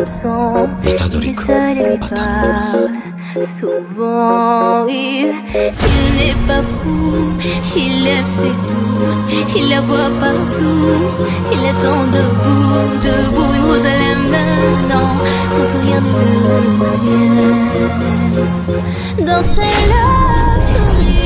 Absent, Souvent il, il n'est pas fou, il aime ses doux, il la voit partout, il attend debout, debout, une rose à la main, non, plus rien ne le retient. Dans ses love stories,